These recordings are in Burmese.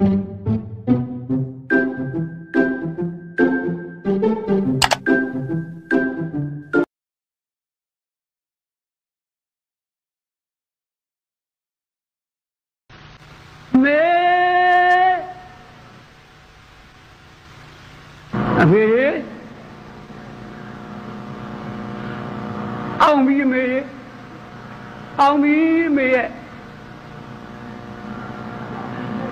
မေအမေအောင်ပြီမေအောင်ပြီမေရဲ့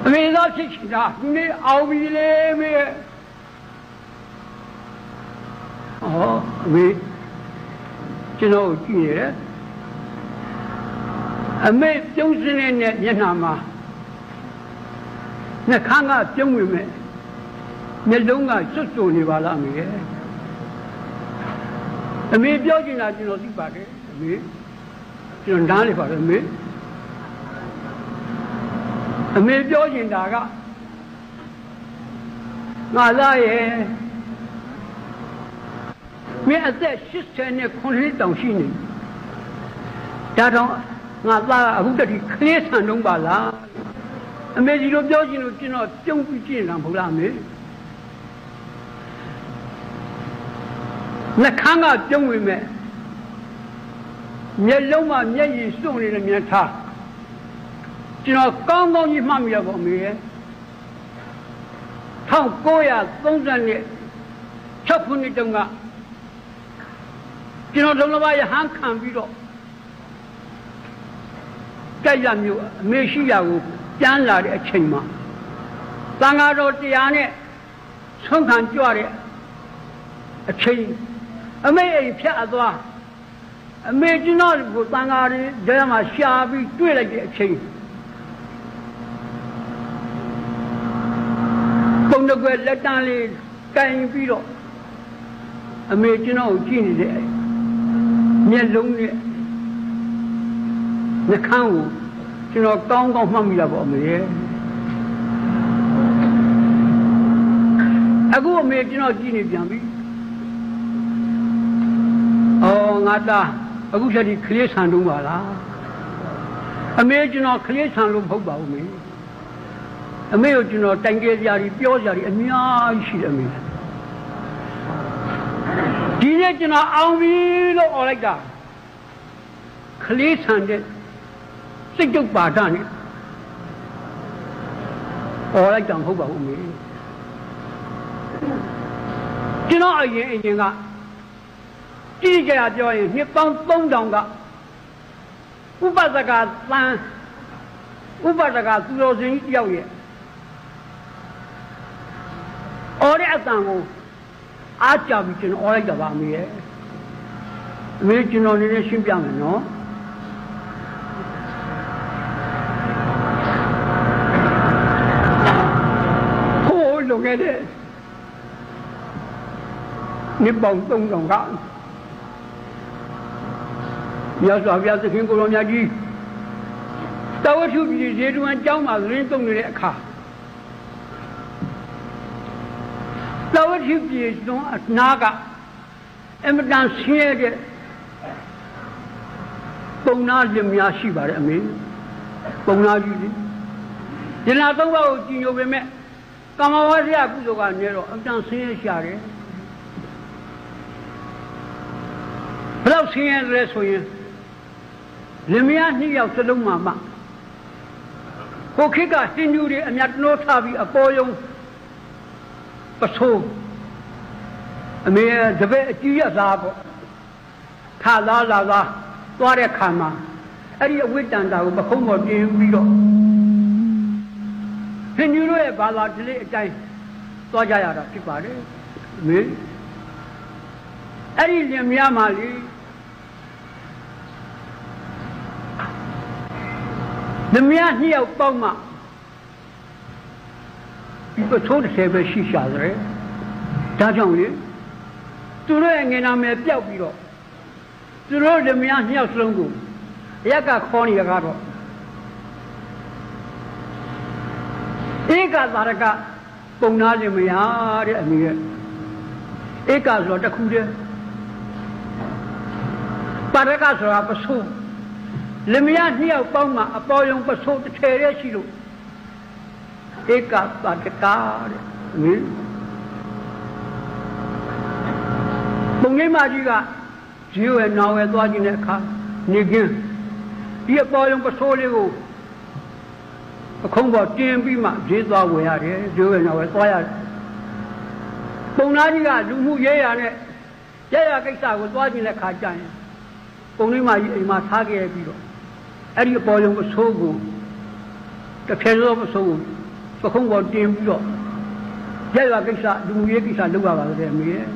အမေသာဖြစ်ချင်တာဒီနေ့အောင်ပြီလေမေရဲ့ဟောအမေကျွန်တော်ကြည့်ရတယ်အမေပြုံးစင်းနေတဲ့မျက်နှာမှာနှခမ်းကပြုံးဝင်မဲ့မျက်လုံးကစွတ်စွနေပါလားအမေရဲ့အမေပြောချင်တာကျွန်တော်သိပါတယ်အမေကျွန်တော်နားလေပါတယ်အမေ အမေပြောချင်တာကငါသားရဲ့မင်းအသက်80နဲ့9တောင်ရှိနေဒါတော့ငါသားအခုတည်းခလေးဆန်တော့ပါလားအမေကြီးတို့ပြောချင်လို့ကျွန်တော်ပြုံးပြီးကြည့်နေတာမဟုတ်လားအမေနှခမ်းကပြုံးဝင်မဲ့မျက်လုံးမှာမျက်ရည်စွန့်နေတဲ့မျက်ထား ကျွန်တော်ကောင်းကောင်းကြီးမှတ်မိရပါအမေရဲ့1930နှစ်6ခုနှစ်တုန်းကကျွန်တော်ဒုံလဘရဟန်းခံပြီးတော့ကြိုက်ရမျိုးအမေရှိရကိုပြန်လာတဲ့အချိန်မှာသံဃာတော်တရားနဲ့ဆုံးခံကြွတဲ့အချိန်အမေအိမ်ဖြတ်အသွားအမေကျွန်တော်ကိုသံဃာတွေထဲမှာရှာပြီးတွေ့လိုက်တဲ့အချိန် ပုံတကွယ်လက်တန်းလေးကန်ပြီးတော့အမေကျွန်တော်ကိုကြည့်နေတဲ့မျက်လုံးနဲ့နှခမ်းကိုကျွန်တော်ကောင်းကောင်းမှတ်မိတာပေါ့အမေရဲ့အခုအမေကျွန်တော်ကြည့်နေပြန်ပြီအော်ငါသားအခုချက်ဒီခလေးဆန်တုံးပါလားအမေကျွန်တော်ခလေးဆန်လို့မဟုတ်ပါဘူးမေ အမေကိုကျွန်တော်တိုင်ကြစရာကြီးပြောစရာကြီးအများကြီးရှိတယ်အမေဒီနေ့ကျွန်တော်အောင်ပြီလို့អော်လိုက်တာခလေးဆန်တဲ့စိတ်တုပ်ပါဒနဲ့អော်လိုက်တာမဟုတ်ပါဘူးမေကျွန်တော်အရင်အရင်ကကြည့်ကြရပြောရင်နှစ်ပေါင်း3000ကဥပဒကသံဥပဒကသူတော်စင်ကြီးတယောက်ရဲ့ အော်တဲ့အတန်ကိုအားကြပြီးကျွန်တော်အော်လိုက်တာပါအမေရဲ့အမေကျွန်တော်နည်းနည်းရှင်းပြမယ်နော်ဟိုးလုံခဲ့တဲ့နှစ်ပေါင်း3000ကမြတ်စွာဘုရားသခင်ကိုရောမြတ်ကြီးတဝတ္ထုပြည်ဇေတဝန်ကျောင်းမှာသတင်းသုံးနေတဲ့အခါတဝတ္ထုပြည်သွန်းအနာကအမတန်ဆင်းရဲတဲ့ပုံနာလင်များရှိပါတယ်အမေပုံနာကြီးလေဒီနာသုံးပါးကိုကြည်ညိုပေမဲ့ကမ္မဝါဒရကုသိုလ်ကနေတော့အမတန်ဆင်းရဲရှာတယ်ဘယ်တော့ဆင်းရဲလဲဆိုရင်လင်မယားနှစ်ယောက်စလုံးမှာမှကိုခိကဟိန္ဒူတွေအမြတ်နှိုးထားပြီးအပေါ်ယုံပဆိုး အမေတပည့်အကြီးရသားပေါ့ခါလာလာလာသွားတဲ့ခါမှာအဲ့ဒီအဝိတ္တန်တာကိုပခုံးပေါ်ပြင်ပြီးတော့ဟိန္ဒူတို့ရဲ့ဘာသာဓလေ့အတိုင်းသွားကြရတာဖြစ်ပါတယ်အမေအဲ့ဒီလင်မယားမှာလေသမီးနှစ်ယောက်ပေါင်းမှဒီပထိုးတစ်ဆယ်ပဲရှိရှာတယ်ဒါကြောင့်လေ သူတို့ရဲ့ငင်နာမယ်ပျောက်ပြီးတော့သူတို့သမီးနှစ်ယောက်စလုံးကိုအရက်ကခေါ်နေရကတော့ဧကသာရကပုံနာခြင်းမရတဲ့အမိရဲ့ဧကဆိုတော့တစ်ခုတည်းပါရကဆိုတာပစုလင်မယားနှစ်ယောက်ပေါင်းမှာအပေါ်ယုံပစိုးတစ်ထည်ရဲရှိလို့ဧကသတ္တကာတဲ့ဟင် ပုံရိပ်မကြီးကဇီဝရဲ့နောင်ဝဲသွားခြင်းတဲ့အခါနေကင်းဒီအပေါ်ရုံပစိုးလေးကိုအခုံးပေါ်တင်းပြီးမှဈေးသွားဝယ်ရတယ်ဇီဝရဲ့နောင်ဝဲသွားရတယ်ပုံနာကြီးကလူမှုရေးရနဲ့ရရကိစ္စကိုသွားခြင်းတဲ့ခါကျရင်ပုံရိပ်မကြီးအိမ်မှာထားခဲ့ပြီးတော့အဲ့ဒီအပေါ်ရုံပစိုးကိုတစ်ခဲသောပစိုးကိုပခုံးပေါ်တင်ပြီးတော့ရရကိစ္စလူမှုရေးကိစ္စလုပ်ရပါလေအမေရဲ့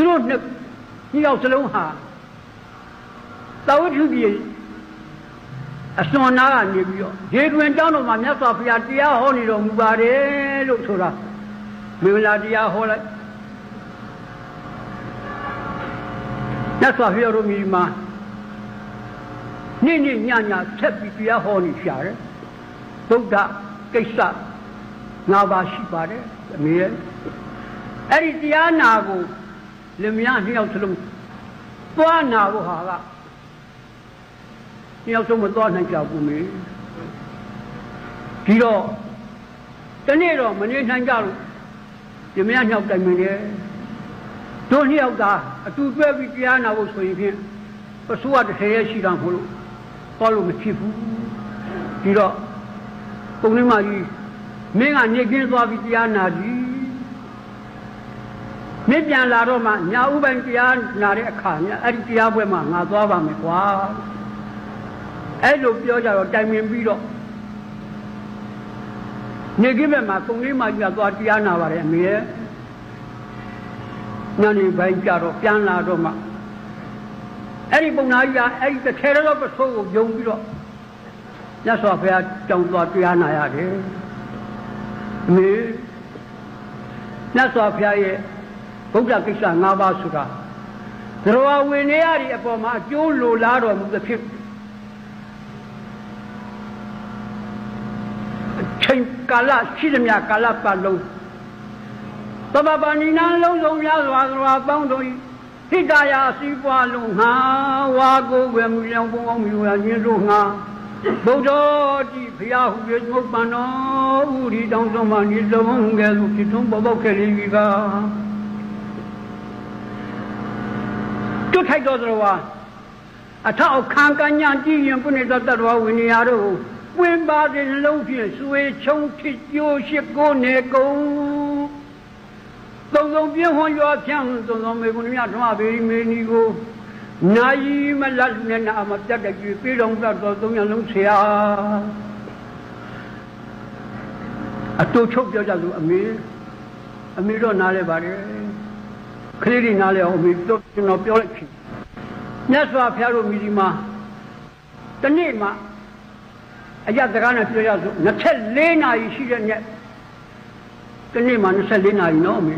သူတို့နှစ်ညယောက်စလုံးဟာသာဝတ္ထုပြည်အစွန်နာကနေပြီးတော့ဒေတွင်ကျောင်းတော်မှာမြတ်စွာဘုရားတရားဟောနေတော်မူပါတယ်လို့ဆိုတာမေလာတရားဟောလိုက်မြတ်စွာဘုရားတို့မြည်မှာနေ့နေ့ညညဆက်ပြီးတရားဟောနေရှာတယ်ဗုဒ္ဓကိစ္စငါးပါးရှိပါတယ်အမေရဲ့အဲ့ဒီတရားနာကို လင်မယားနှစ်ယောက်စလုံးသွားနာဖို့ဟာကနှစ်ယောက်ဆုံးမသွားနိုင်ကြဘူးမေဒီတော့တနေ့တော့မနေနိုင်ကြလို့လင်မယားနှစ်ယောက်တိုင်ပင်တယ်တို့နှစ်ယောက်သာအတူတွဲပြီးတရားနာဖို့ဆိုရင်ဖြင့်ပစိုးကတစ်ဆယ်ရဲ့ရှိတာမဟုတ်လို့သွားလို့မဖြစ်ဘူးဒီတော့ပုံလေးမကြီးမင်းကနေကင်းသွားပြီးတရားနာကြည့် မင်းပြန်လာတော့မှညာဥပိုင်တရားနာတဲ့အခါညာအဲ့ဒီတရားပွဲမှာငါသွားပါမယ်ကွာအဲ့လိုပြောကြတော့တိုင်ပင်ပြီးတော့နေကင်းဘက်မှာပုံလေးမကြီးကသွားတရားနာပါတယ်အမေရဲ့ညနေပိုင်းကြတော့ပြန်လာတော့မှအဲ့ဒီပုံနာကြီးကအဲ့ဒီတစ်ထဲတော့ပစိုးကိုယုံပြီးတော့မြတ်စွာဘုရားကြောင်းသွားတရားနာရတယ်အမေမြတ်စွာဘုရားရဲ့ ဗုဒ္ဓကိစ္စ၅ပါးဆိုတာသရဝဝင်နေရတဲ့အပေါ်မှာအကျိုးလိုလားတော်မူသဖြင့်ချိန်ကာလရှိသမျှကာလပတ်လုံးသဗ္ဗပါဏိနာလုံးစုံများစွာသရဝပေါင်းတို့ဟိတယာစီးပွားလုံးငါဝါကိုယ်ွယ်မူလျောင်းပုံအောင်မြူရခြင်းတို့ငါဗုဒ္ဓတိဘုရားဟု၍ငုတ်ပန်တော်ဥရီတောင်းဆုံးမှဤလုံးကဲ့သို့ဖြစ်ထုံးပေါ်ပေါက်ခဲ့လေပြီက တွတ်ထိုက်တော်သတော်ဝါအထောက်ခံကညာကြည့်ရင်ပုဏ္ဏတတ္တဝဝိနည်းတို့ပွင့်ပါတဲ့လုံးဖြင့်ဆွေချုံဖြစ်ကြိုးရှိကိုနေကုန်သုံးဆုံးပြင်းဟွန်ရွာဖြန့်သုံးဆုံးမေကုဏမြဓမ္မဗေဒီမေနီကိုနာယီမလတ်နဲ့နာမပြတ်တဲ့ကြွေပြေတော်တတ်တော်သုံးရလုံးဆရာအတူချုပ်ပြောကြလို့အမေအမေတော့နားလဲပါတယ် ခလေးတွေနားလဲအောင်အမေတော့ကျွန်တော်ပြောလိုက်ချင်မြတ်စွာဘုရားတို့မိဒီမှာတနေ့မှအရတကားနဲ့ပြောရဆို24နာရီရှိတဲ့ညတနေ့မှ24နာရီနော်အမေ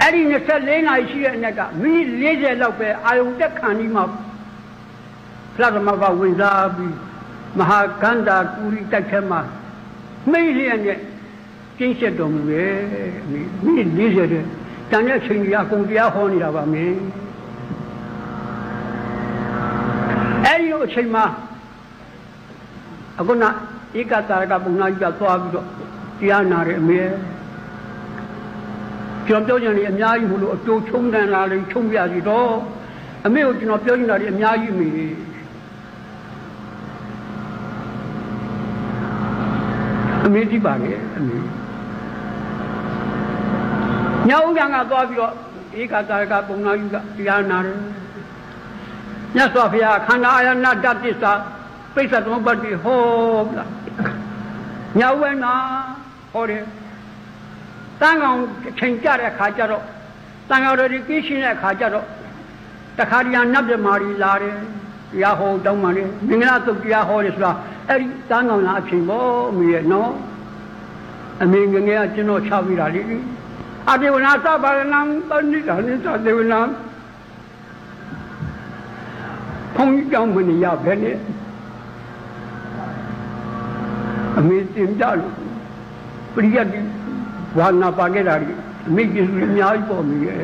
အဲ့ဒီ24နာရီရှိတဲ့အနက်ကမိနစ်40လောက်ပဲအာယုန်တက်ခံပြီးမှဖလာသမဘဝင်စားပြီးမဟာကန္တာကူရီတိုက်ထဲမှာမိလျက်နဲ့ကျင်းဆက်တော်မူရဲ့မိနစ်40တဲ့ တန်တဲ့ချိန်ကြီးအကုန်တရားဟောနေတာပါမင်းအဲ့ဒီလိုအချိန်မှာအခုနဧကတာရကပုံနာကြီးကသွားပြီးတော့တရားနာတယ်အမေကျွန်တော်ပြောချင်တယ်အများကြီးမလို့အတူချုံတန်လာလိချုံပြစီတော့အမေကိုကျွန်တော်ပြောချင်တာဒီအများကြီးမိအမေကြည့်ပါလေအမေ ညောင်ကံကသွားပြီးတော့ဧကတာရကပုံနာယူကတရားနာတယ်မြတ်စွာဘုရားခန္ဓာအာယနာတတ္တိစာပိဿသမုပ္ပါတိဟောလားညောင်ဝဲနာဟောတယ်တန်ကောင်ချိန်ကြတဲ့ခါကျတော့တန်ကောင်တွေကိရှင်းတဲ့ခါကျတော့တခါတည်းနတ်မြမာရီလာတယ်တရားဟောတောင်းပါလေမင်္ဂလာသုတ်တရားဟောတယ်ဆိုတာအဲ့ဒီတန်ကောင်လာအချိန်ပေါ့အမေရဲ့နော်အမေငငယ်ကကျွန်တော်ချပြီးတာလေ အတေဝနာသဗ္ဗရဏံပဏိတာနိသတေဝနာဘုန်းကြီးကြောင့်မနေရဘဲနဲ့အမေတင်ကြလို့ပရိယတ်ဝါနာပါခဲ့တာဒီအမေကျေစုအများကြီးပေါ်မိရဲ့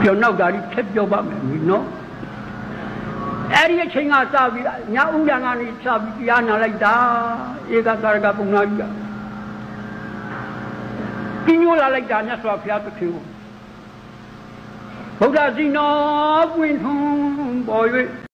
ပြောနောက်တာဒီထက်ပြောပါမယ်မိနော်အဲ့အဲ့ဒီအချိန်ကစပြီးညဥ်ရံကနေစပြီးတရားနာလိုက်တာဧကသာရကပုံနာကြီးက ပြညိုလာလိုက်တာမြတ်စွာဘုရားသခင်ကိုဗုဒ္ဓဇီနောပွင့်ထွန်းပေါ်၍